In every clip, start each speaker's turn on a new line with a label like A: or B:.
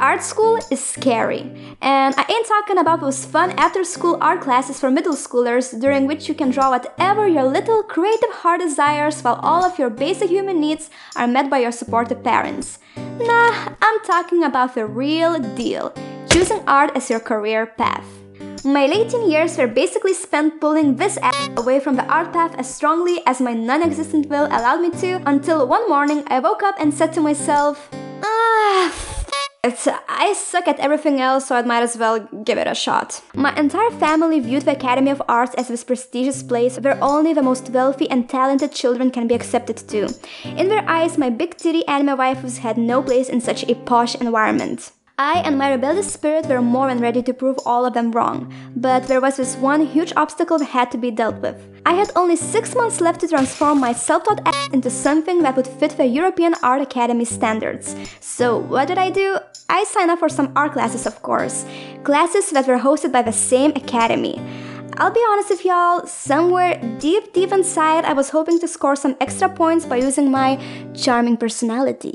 A: Art school is scary, and I ain't talking about those fun after school art classes for middle schoolers during which you can draw whatever your little creative heart desires while all of your basic human needs are met by your supportive parents. Nah, I'm talking about the real deal choosing art as your career path. My late teen years were basically spent pulling this ass away from the art path as strongly as my non existent will allowed me to until one morning I woke up and said to myself, Ah, it's, I suck at everything else, so I might as well give it a shot. My entire family viewed the Academy of Arts as this prestigious place where only the most wealthy and talented children can be accepted to. In their eyes, my big titty anime waifus had no place in such a posh environment. I and my rebellious spirit were more than ready to prove all of them wrong, but there was this one huge obstacle that had to be dealt with. I had only six months left to transform my self-taught ass into something that would fit the European Art Academy standards. So what did I do? I signed up for some art classes, of course. Classes that were hosted by the same academy. I'll be honest with y'all, somewhere deep, deep inside, I was hoping to score some extra points by using my charming personality.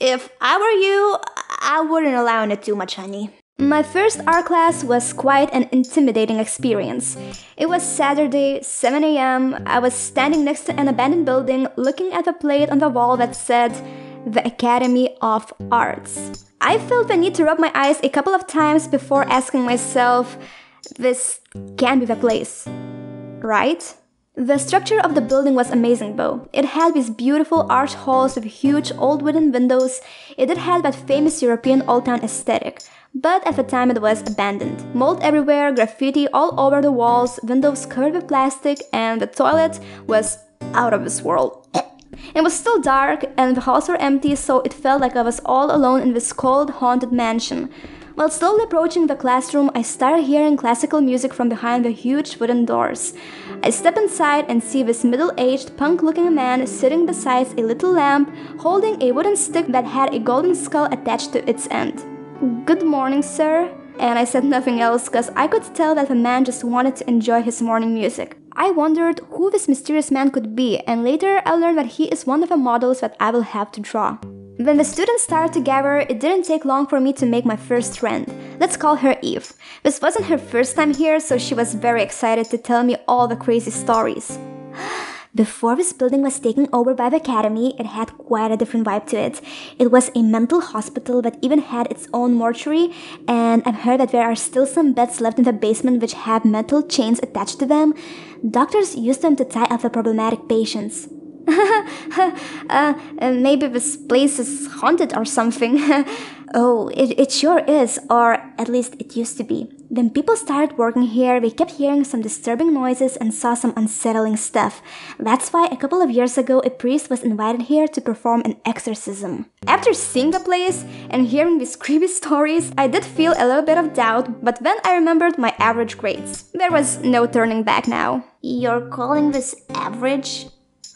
B: If I were you, I wouldn't allow it too much, honey.
A: My first art class was quite an intimidating experience. It was Saturday, 7 am. I was standing next to an abandoned building looking at a plate on the wall that said, The Academy of Arts. I felt the need to rub my eyes a couple of times before asking myself, This can't be the place. Right? The structure of the building was amazing though. It had these beautiful arch halls with huge old wooden windows. It did have that famous European old town aesthetic. But at the time it was abandoned. Mold everywhere, graffiti all over the walls, windows covered with plastic, and the toilet was out of this world. It was still dark and the halls were empty, so it felt like I was all alone in this cold, haunted mansion. While slowly approaching the classroom, I started hearing classical music from behind the huge wooden doors. I step inside and see this middle aged, punk looking man sitting beside a little lamp, holding a wooden stick that had a golden skull attached to its end. Good morning, sir. And I said nothing else because I could tell that the man just wanted to enjoy his morning music. I wondered who this mysterious man could be, and later I learned that he is one of the models that I will have to draw. When the students started to gather, it didn't take long for me to make my first friend. Let's call her Eve. This wasn't her first time here, so she was very excited to tell me all the crazy stories. Before this building was taken over by the academy, it had quite a different vibe to it. It was a mental hospital that even had its own mortuary, and I've heard that there are still some beds left in the basement which have metal chains attached to them. Doctors use them to tie up the problematic patients. uh, maybe this place is haunted or something. oh, it, it sure is, or at least it used to be. When people started working here, we kept hearing some disturbing noises and saw some unsettling stuff. That's why a couple of years ago, a priest was invited here to perform an exorcism. After seeing the place and hearing these creepy stories, I did feel a little bit of doubt, but then I remembered my average grades. There was no turning back now.
B: You're calling this average?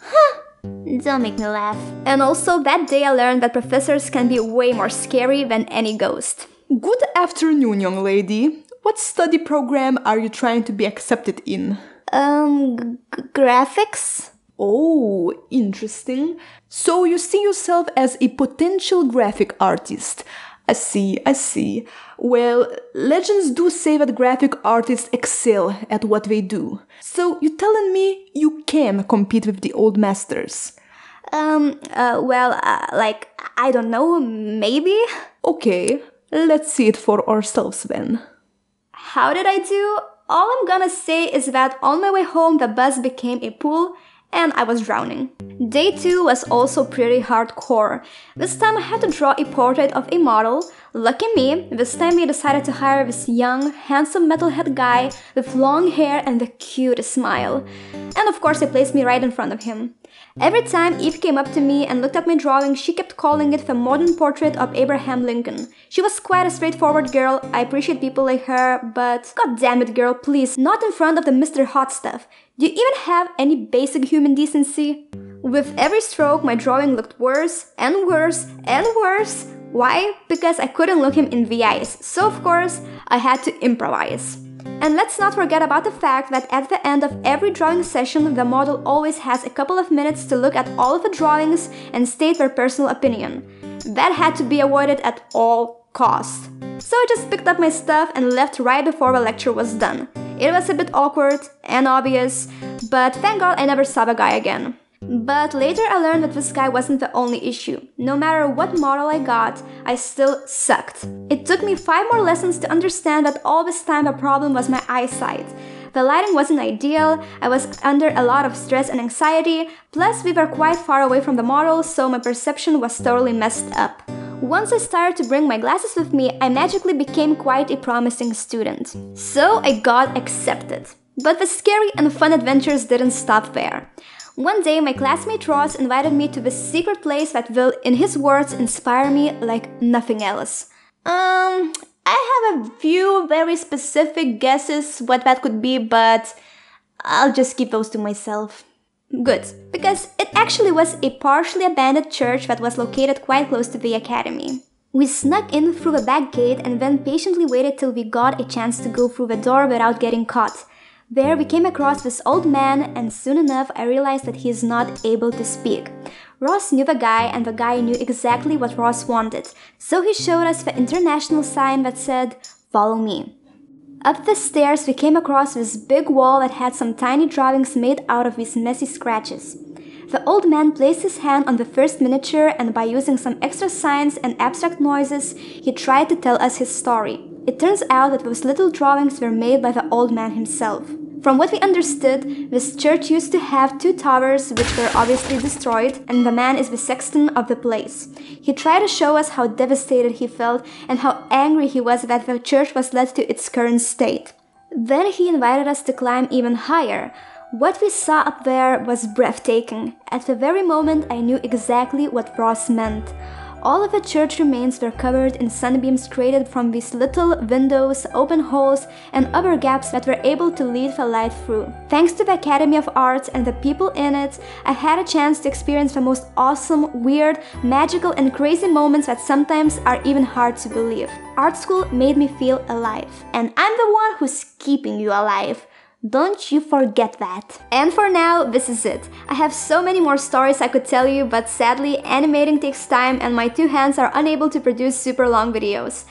B: Huh! Don't make me laugh.
A: And also, that day I learned that professors can be way more scary than any ghost.
C: Good afternoon, young lady. What study program are you trying to be accepted in?
A: Um, graphics?
C: Oh, interesting. So you see yourself as a potential graphic artist. I see, I see. Well, legends do say that graphic artists excel at what they do. So you're telling me you can compete with the old masters?
A: Um, uh, well, uh, like, I don't know, maybe?
C: Okay, let's see it for ourselves then.
A: How did I do? All I'm gonna say is that on my way home, the bus became a pool and I was drowning. Day 2 was also pretty hardcore. This time I had to draw a portrait of a model. Lucky me, this time we decided to hire this young, handsome metalhead guy with long hair and the cutest smile. And of course, they placed me right in front of him. Every time Eve came up to me and looked at my drawing, she kept calling it the modern portrait of Abraham Lincoln. She was quite a straightforward girl, I appreciate people like her, but god damn it girl, please, not in front of the Mr. Hot stuff. Do you even have any basic human decency? With every stroke, my drawing looked worse and worse and worse. Why? Because I couldn't look him in the eyes, so of course, I had to improvise. And let's not forget about the fact that at the end of every drawing session, the model always has a couple of minutes to look at all of the drawings and state their personal opinion. That had to be avoided at all costs. So I just picked up my stuff and left right before the lecture was done. It was a bit awkward and obvious, but thank god I never saw the guy again. But later I learned that this guy wasn't the only issue. No matter what model I got, I still sucked. It took me 5 more lessons to understand that all this time the problem was my eyesight. The lighting wasn't ideal, I was under a lot of stress and anxiety, plus we were quite far away from the model, so my perception was totally messed up. Once I started to bring my glasses with me, I magically became quite a promising student. So I got accepted. But the scary and fun adventures didn't stop there. One day, my classmate Ross invited me to this secret place that will, in his words, inspire me like nothing else. Um, I have a few very specific guesses what that could be, but I'll just keep those to myself. Good, because it actually was a partially abandoned church that was located quite close to the academy. We snuck in through the back gate and then patiently waited till we got a chance to go through the door without getting caught. There we came across this old man, and soon enough I realized that he is not able to speak. Ross knew the guy, and the guy knew exactly what Ross wanted, so he showed us the international sign that said, Follow me. Up the stairs, we came across this big wall that had some tiny drawings made out of these messy scratches. The old man placed his hand on the first miniature, and by using some extra signs and abstract noises, he tried to tell us his story. It turns out that those little drawings were made by the old man himself. From what we understood, this church used to have two towers which were obviously destroyed, and the man is the sexton of the place. He tried to show us how devastated he felt and how angry he was that the church was led to its current state. Then he invited us to climb even higher. What we saw up there was breathtaking. At the very moment, I knew exactly what Ross meant. All of the church remains were covered in sunbeams created from these little windows, open holes, and other gaps that were able to lead the light through. Thanks to the Academy of Arts and the people in it, I had a chance to experience the most awesome, weird, magical, and crazy moments that sometimes are even hard to believe. Art school made me feel alive. And I'm the one who's keeping you alive. Don't you forget that. And for now, this is it. I have so many more stories I could tell you, but sadly, animating takes time and my two hands are unable to produce super long videos.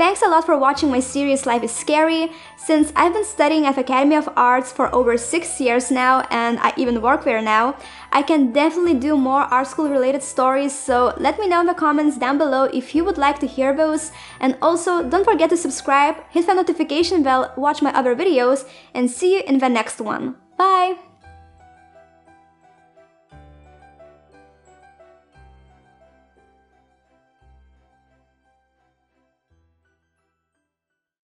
A: Thanks a lot for watching my series Life is Scary. Since I've been studying at Academy of Arts for over 6 years now and I even work there now, I can definitely do more art school related stories, so let me know in the comments down below if you would like to hear those. And also, don't forget to subscribe, hit the notification bell, watch my other videos, and see you in the next one. Bye!